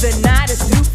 the night is through